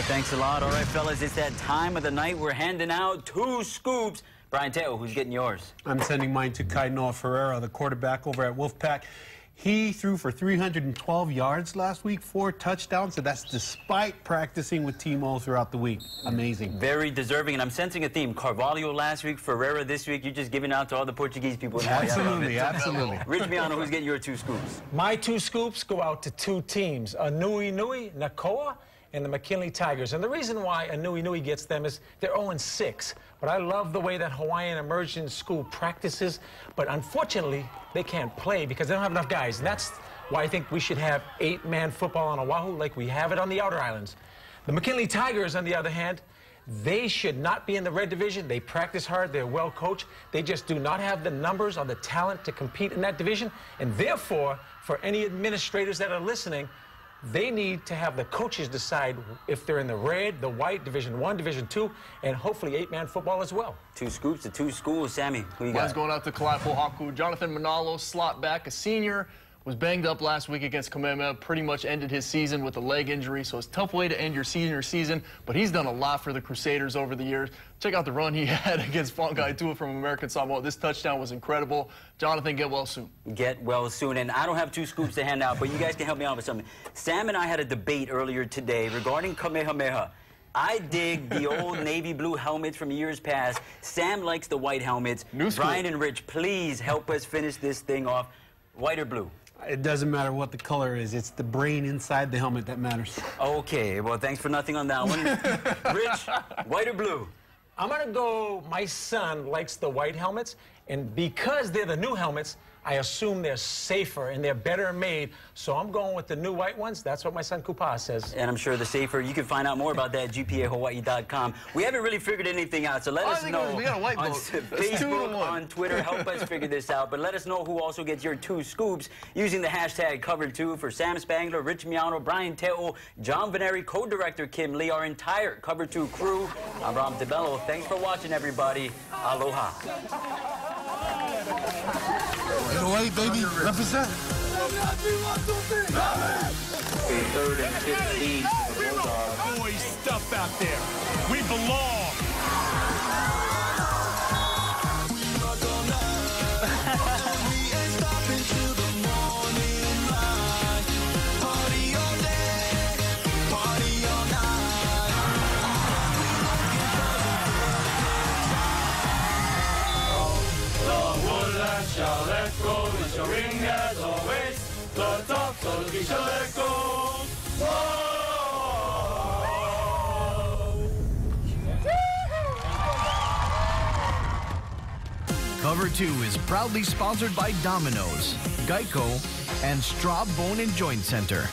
right, thanks a lot. All right, fellas, it's that time of the night. We're handing out two scoops. Brian Teo, who's getting yours? I'm sending mine to Kainoa Ferreira, the quarterback over at Wolfpack. He threw for 312 yards last week, four touchdowns, so that's despite practicing with Timo throughout the week. Amazing. Very deserving, and I'm sensing a theme. Carvalho last week, Ferreira this week. You're just giving out to all the Portuguese people. In absolutely, absolutely. Rich Miano, who's getting your two scoops? My two scoops go out to two teams, Anuenue, Nakoa, and the McKinley Tigers. And the reason why Anuenue gets them is they're 0-6. But I love the way that Hawaiian Immersion School practices. But unfortunately, they can't play because they don't have enough guys. And that's why I think we should have eight-man football on Oahu like we have it on the outer islands. The McKinley Tigers, on the other hand, they should not be in the red division. They practice hard. They're well coached. They just do not have the numbers or the talent to compete in that division. And therefore, for any administrators that are listening, they need to have the coaches decide if they're in the red, the white, Division One, Division Two, and hopefully eight-man football as well. Two scoops to two schools. Sammy, who you got? Mine's going out to Kalaipo Haku. Jonathon Manalo, slot back, a senior was banged up last week against Kamehameha, pretty much ended his season with a leg injury, so it's a tough way to end your senior season, but he's done a lot for the Crusaders over the years. Check out the run he had against Fagaitua from American Samoa. This touchdown was incredible. Jonathon, get well soon. Get well soon. And I don't have two scoops to hand out, but you guys can help me out with something. Sam and I had a debate earlier today regarding Kamehameha. I dig the old navy blue helmets from years past. Sam likes the white helmets. New school. Brian and Rich, please help us finish this thing off. White or blue? It doesn't matter what the color is. It's the brain inside the helmet that matters. Okay, well, thanks for nothing on that one. Rich, white or blue? I'm going to go, my son likes the white helmets, and because they're the new helmets, I assume they're safer and they're better made. So I'm going with the new white ones. That's what my son Kupa says. And I'm sure the safer. You can find out more about that at gpahawaii.com. We haven't really figured anything out, so let us know we got a white on Facebook, on Twitter. Help us figure this out. But let us know who also gets your two scoops using the hashtag cover2 for Sam Spangler, Rich Miano, Brian Teo, John Veneri, co-director Kim Lee, our entire Cover 2 crew. I'm Rob DeMello. Thanks for watching, everybody. Aloha. White baby, represent. Third and 15 for the Bulldogs. Boy stuff out there. We belong. Cover 2 is proudly sponsored by Domino's, Geico, and Straub Bone and Joint Center.